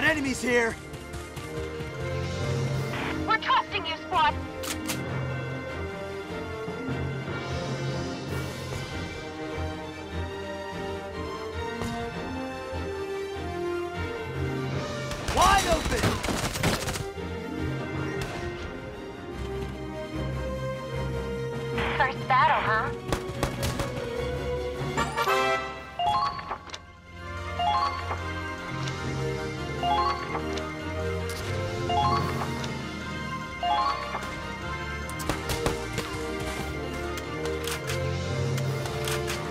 Got enemies here! We're trusting you, squad.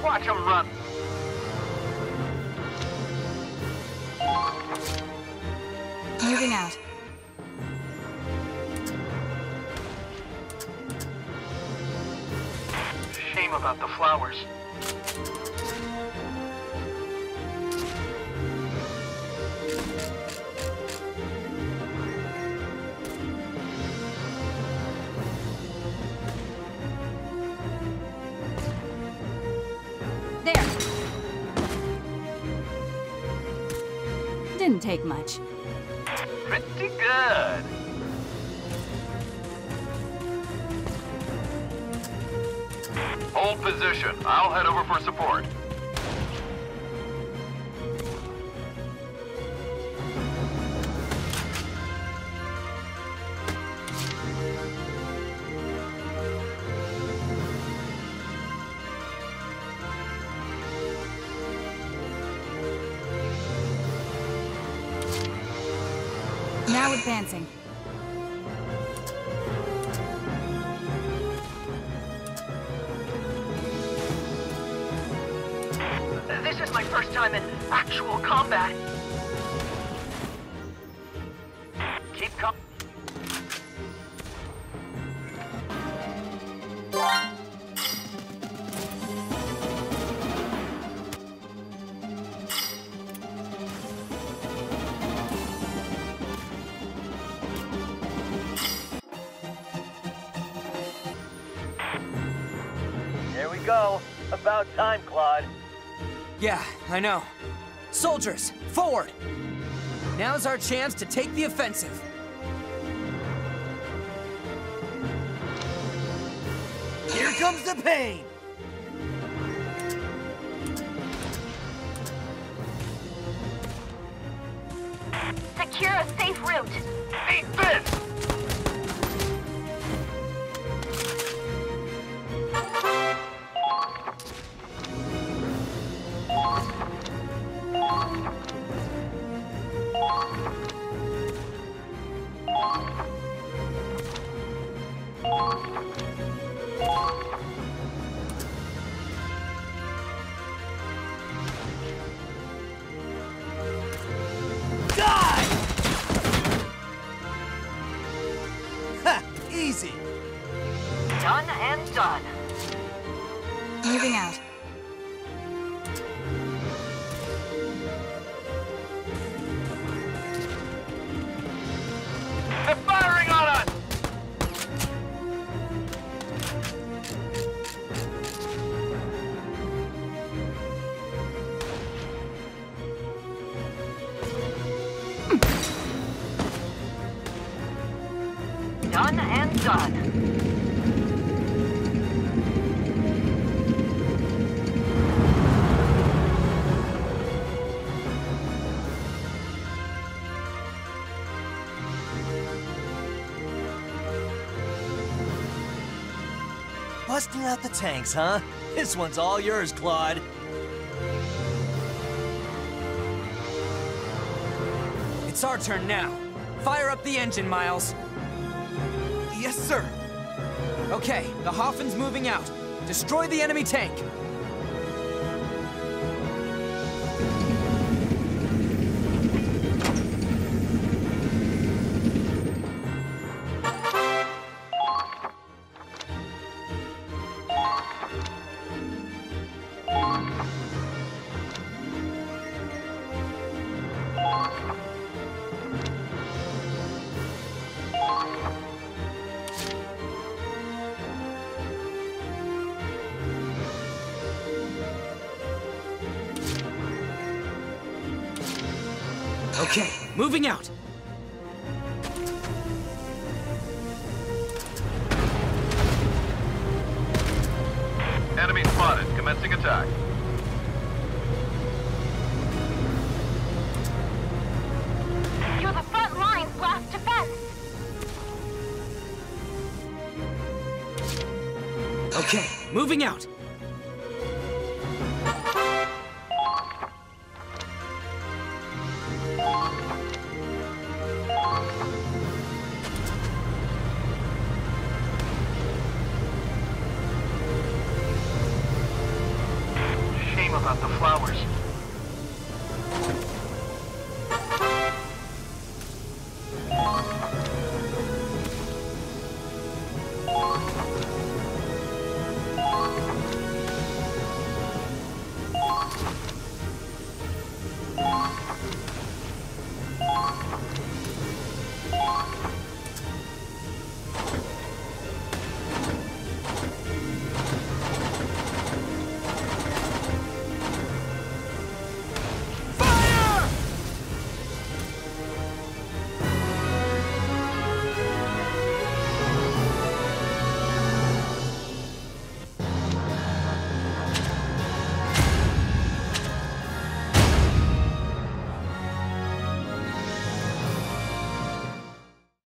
Watch them run. Moving out. Shame about the flowers. Didn't take much. Pretty good. Hold position. I'll head over for support. Now advancing. This is my first time in actual combat. There we go. About time, Claude. Yeah, I know. Soldiers, forward! Now's our chance to take the offensive. Here comes the pain! Secure a safe route. Eat this! Done. Moving out. They're firing on us! Done and done. Busting out the tanks, huh? This one's all yours, Claude. It's our turn now. Fire up the engine, Miles. Yes, sir. Okay, the Hafen's moving out. Destroy the enemy tank. Okay, moving out. Enemy spotted. Commencing attack. You're the front line's last defense. Okay, moving out.